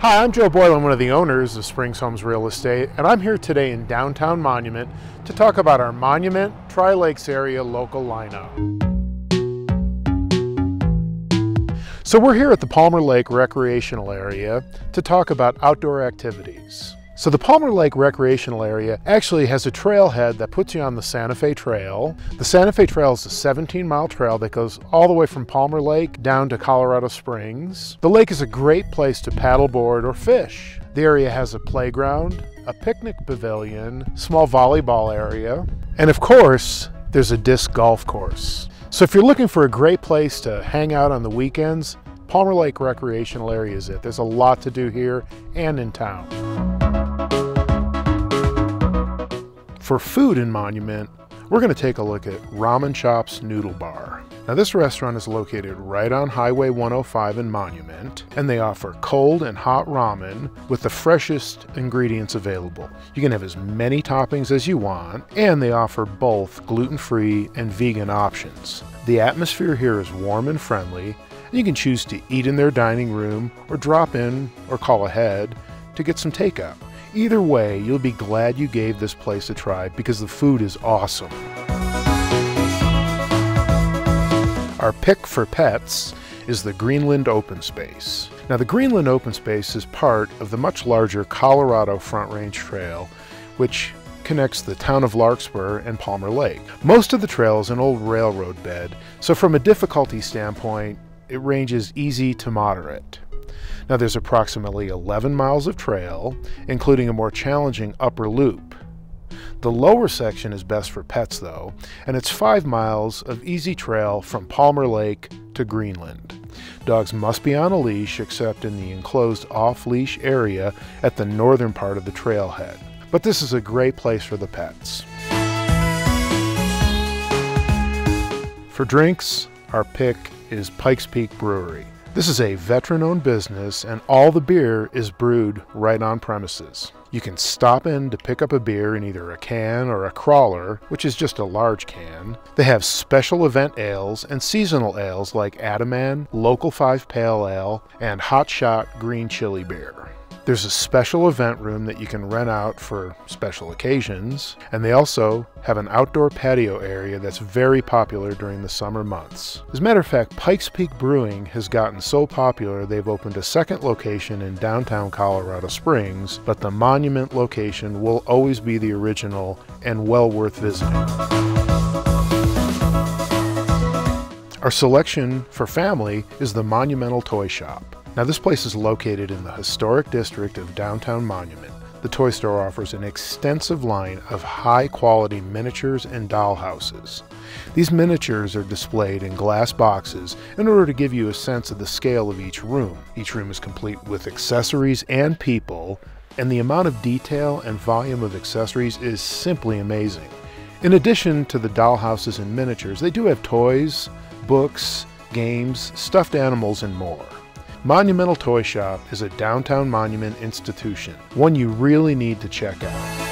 Hi, I'm Joe Boylan. I'm one of the owners of Springs Homes Real Estate, and I'm here today in downtown Monument to talk about our Monument Tri Lakes area local lineup. So, we're here at the Palmer Lake Recreational Area to talk about outdoor activities. So the Palmer Lake Recreational Area actually has a trailhead that puts you on the Santa Fe Trail. The Santa Fe Trail is a 17 mile trail that goes all the way from Palmer Lake down to Colorado Springs. The lake is a great place to paddleboard or fish. The area has a playground, a picnic pavilion, small volleyball area, and of course, there's a disc golf course. So if you're looking for a great place to hang out on the weekends, Palmer Lake Recreational Area is it. There's a lot to do here and in town. For food in Monument, we're going to take a look at Ramen Chops Noodle Bar. Now this restaurant is located right on Highway 105 in Monument, and they offer cold and hot ramen with the freshest ingredients available. You can have as many toppings as you want, and they offer both gluten-free and vegan options. The atmosphere here is warm and friendly, and you can choose to eat in their dining room or drop in or call ahead to get some takeout. Either way, you'll be glad you gave this place a try because the food is awesome. Our pick for pets is the Greenland Open Space. Now the Greenland Open Space is part of the much larger Colorado Front Range Trail, which connects the town of Larkspur and Palmer Lake. Most of the trail is an old railroad bed, so from a difficulty standpoint, it ranges easy to moderate. Now there's approximately 11 miles of trail, including a more challenging upper loop. The lower section is best for pets though, and it's 5 miles of easy trail from Palmer Lake to Greenland. Dogs must be on a leash except in the enclosed off-leash area at the northern part of the trailhead. But this is a great place for the pets. For drinks, our pick is Pikes Peak Brewery. This is a veteran owned business, and all the beer is brewed right on premises. You can stop in to pick up a beer in either a can or a crowler, which is just a large can. They have special event ales and seasonal ales like Adaman, Local 5 Pale Ale, and Hot Shot Green Chili Beer. There's a special event room that you can rent out for special occasions, and they also have an outdoor patio area that's very popular during the summer months. As a matter of fact, Pikes Peak Brewing has gotten so popular they've opened a second location in downtown Colorado Springs, but the Monument location will always be the original and well worth visiting. Our selection for family is the Monumental Toy Shoppe. Now this place is located in the historic district of downtown Monument. The toy store offers an extensive line of high quality miniatures and doll houses. These miniatures are displayed in glass boxes in order to give you a sense of the scale of each room. Each room is complete with accessories and people, and the amount of detail and volume of accessories is simply amazing. In addition to the doll houses and miniatures, they do have toys, books, games, stuffed animals, and more. Monumental Toy Shoppe is a downtown monument institution, one you really need to check out.